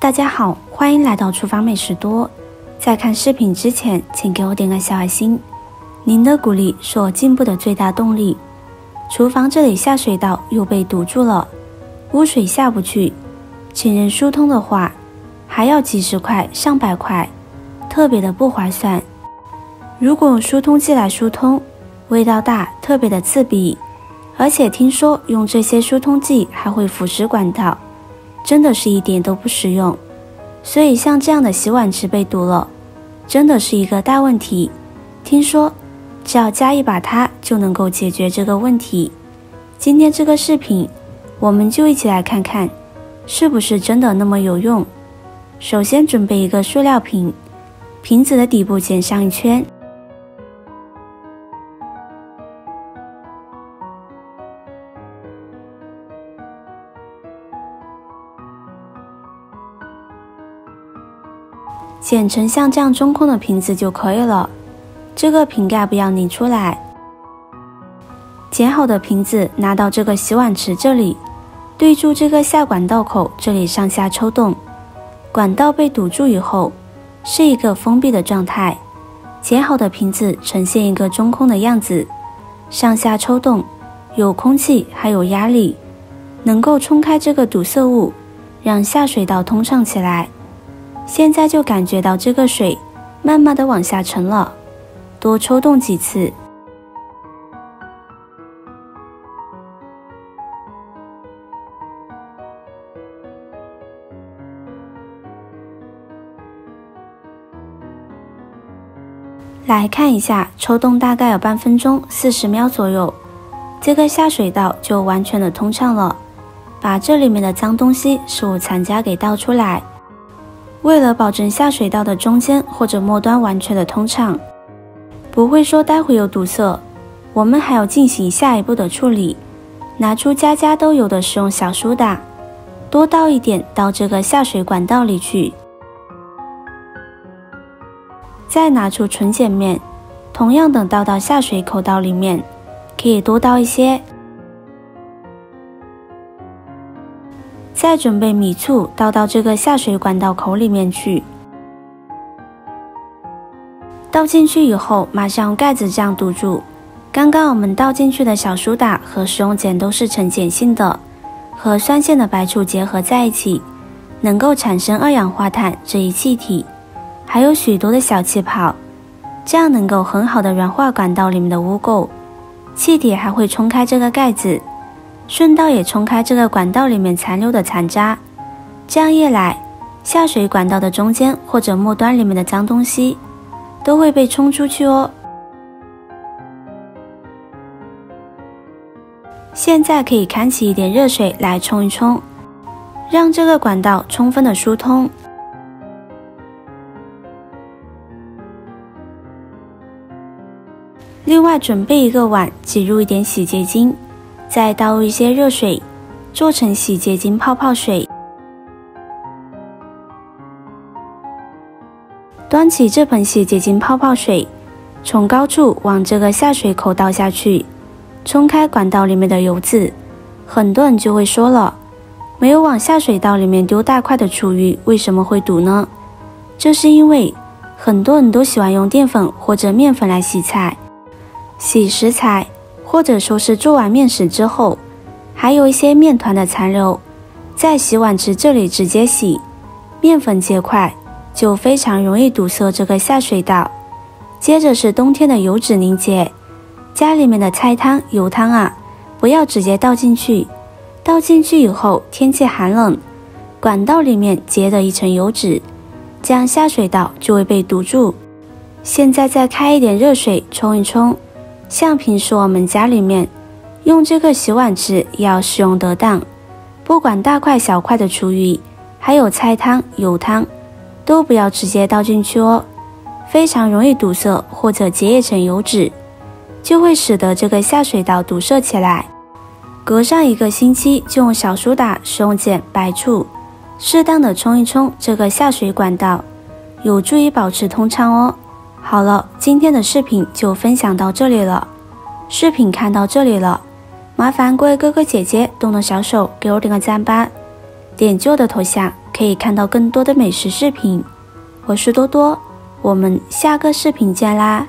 大家好，欢迎来到厨房美食多。在看视频之前，请给我点个小爱心，您的鼓励是我进步的最大动力。厨房这里下水道又被堵住了，污水下不去，请人疏通的话，还要几十块、上百块，特别的不划算。如果用疏通剂来疏通，味道大，特别的刺鼻，而且听说用这些疏通剂还会腐蚀管道。真的是一点都不实用，所以像这样的洗碗池被堵了，真的是一个大问题。听说只要加一把它就能够解决这个问题。今天这个视频，我们就一起来看看，是不是真的那么有用。首先准备一个塑料瓶，瓶子的底部剪上一圈。剪成像这样中空的瓶子就可以了。这个瓶盖不要拧出来。剪好的瓶子拿到这个洗碗池这里，对住这个下管道口，这里上下抽动。管道被堵住以后，是一个封闭的状态。剪好的瓶子呈现一个中空的样子，上下抽动，有空气还有压力，能够冲开这个堵塞物，让下水道通畅起来。现在就感觉到这个水慢慢的往下沉了，多抽动几次。来看一下，抽动大概有半分钟，四十秒左右，这个下水道就完全的通畅了。把这里面的脏东西、食物残渣给倒出来。为了保证下水道的中间或者末端完全的通畅，不会说待会有堵塞，我们还要进行下一步的处理。拿出家家都有的食用小苏打，多倒一点到这个下水管道里去。再拿出纯碱面，同样等倒到下水口道里面，可以多倒一些。再准备米醋倒到这个下水管道口里面去，倒进去以后，马上盖子这样堵住。刚刚我们倒进去的小苏打和食用碱都是呈碱性的，和酸性的白醋结合在一起，能够产生二氧化碳这一气体，还有许多的小气泡，这样能够很好的软化管道里面的污垢，气体还会冲开这个盖子。顺道也冲开这个管道里面残留的残渣，这样一来，下水管道的中间或者末端里面的脏东西都会被冲出去哦。现在可以开起一点热水来冲一冲，让这个管道充分的疏通。另外准备一个碗，挤入一点洗洁精。再倒入一些热水，做成洗洁精泡泡水。端起这盆洗洁精泡泡水，从高处往这个下水口倒下去，冲开管道里面的油渍。很多人就会说了，没有往下水道里面丢大块的厨余，为什么会堵呢？这是因为很多人都喜欢用淀粉或者面粉来洗菜、洗食材。或者说是做完面食之后，还有一些面团的残留，在洗碗池这里直接洗，面粉结块就非常容易堵塞这个下水道。接着是冬天的油脂凝结，家里面的菜汤、油汤啊，不要直接倒进去，倒进去以后天气寒冷，管道里面结的一层油脂，这样下水道就会被堵住。现在再开一点热水冲一冲。像平时我们家里面用这个洗碗池要使用得当，不管大块小块的厨余，还有菜汤、油汤，都不要直接倒进去哦，非常容易堵塞或者结液成油脂，就会使得这个下水道堵塞起来。隔上一个星期就用小苏打、食用碱、白醋，适当的冲一冲这个下水管道，有助于保持通畅哦。好了，今天的视频就分享到这里了。视频看到这里了，麻烦各位哥哥姐姐动动小手给我点个赞吧。点旧的头像可以看到更多的美食视频。我是多多，我们下个视频见啦！